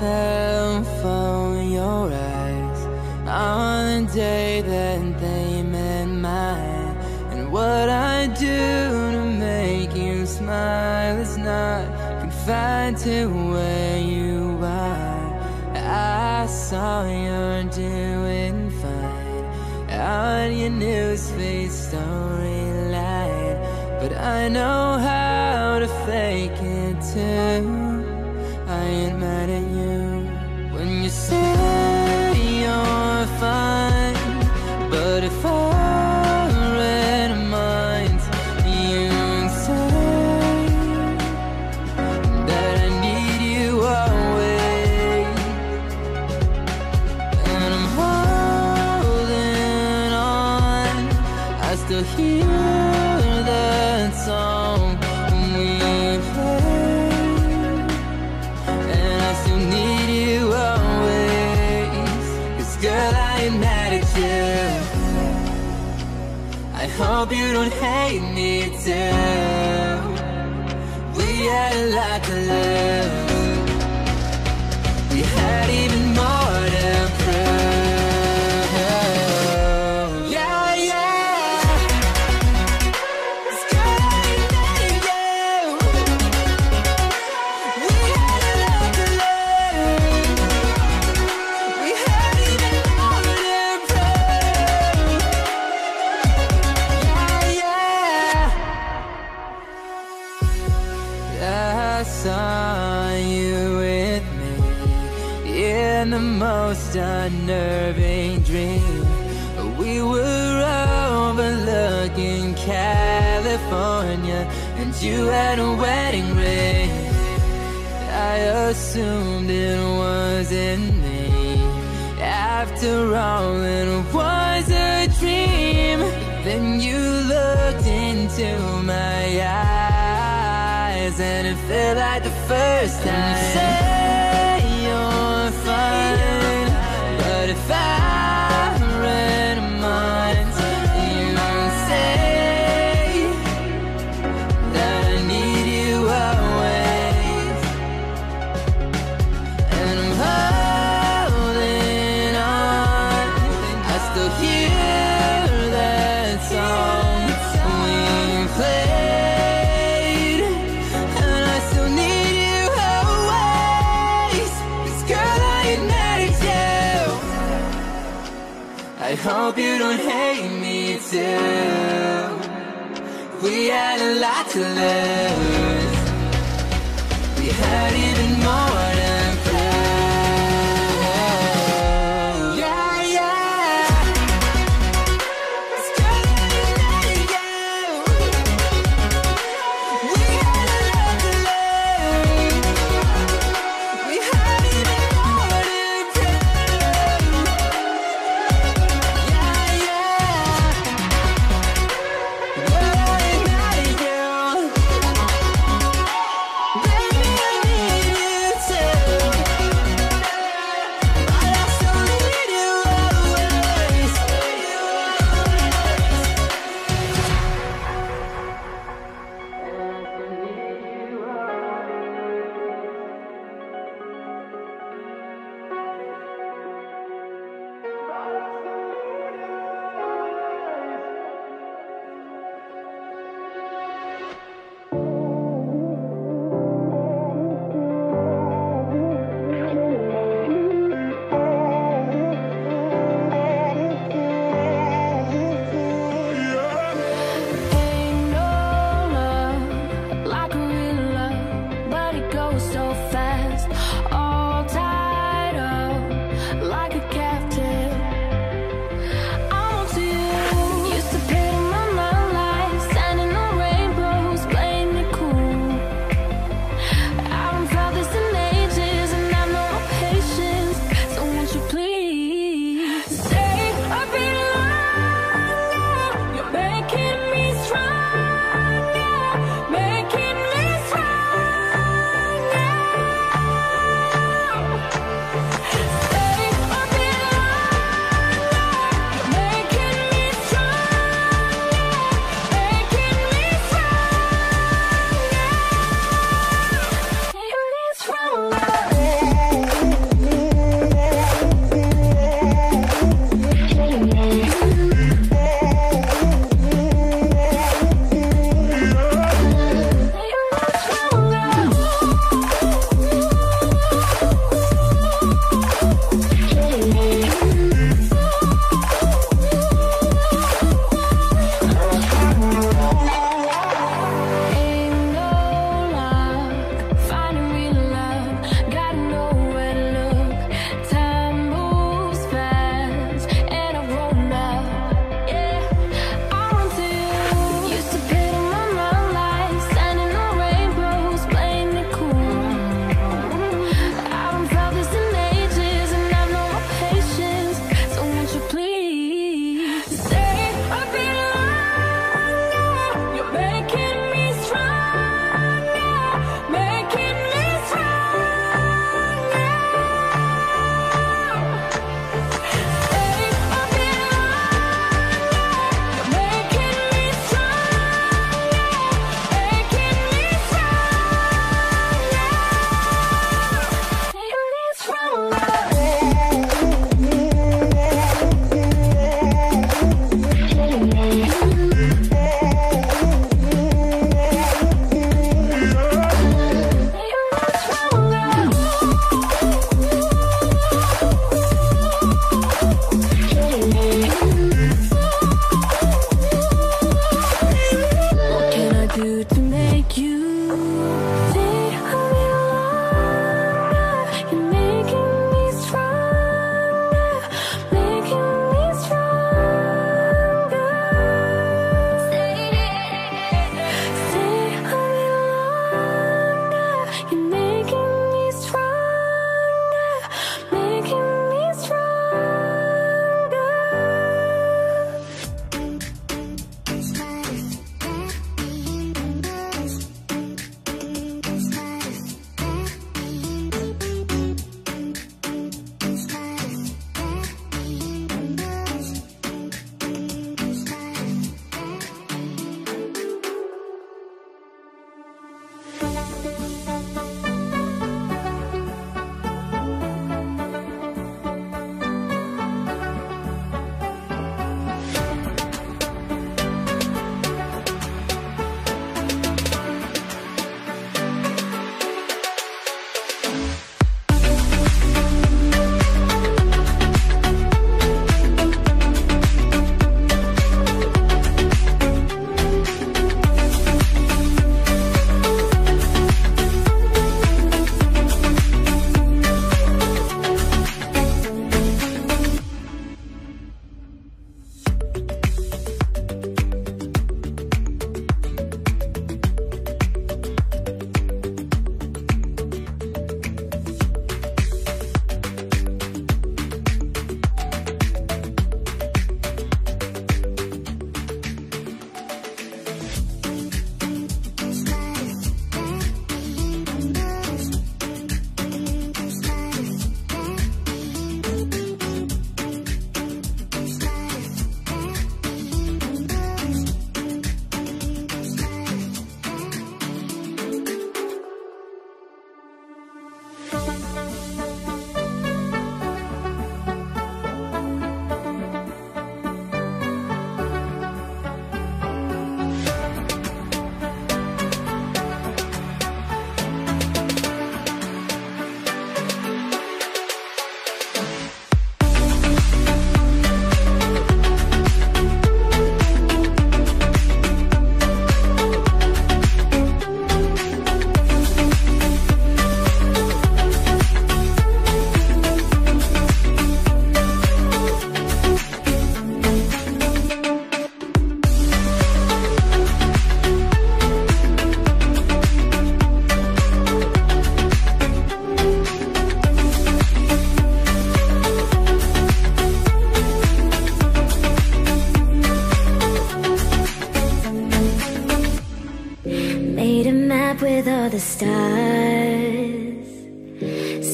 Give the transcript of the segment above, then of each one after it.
fell from your eyes on the day that they met mine. And what I do to make you smile is not confined to where you are. I saw you're doing fine on your newsfeed storyline, but I know how to fake it too. Ain't mad at you when you say you're fine, but if I read minds, you say that I need you always, and I'm holding on. I still hear hope you don't hate me too We had a lot to lose unnerving dream. We were overlooking California, and you had a wedding ring. I assumed it wasn't me. After all, it was a dream. Then you looked into my eyes, and it felt like the first time. I hope you don't hate me too. We had a lot to lose. We had even more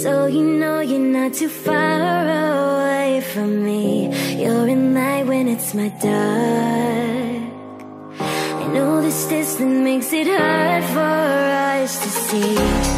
So you know you're not too far away from me. You're in light when it's my dark. I know this distance makes it hard for us to see.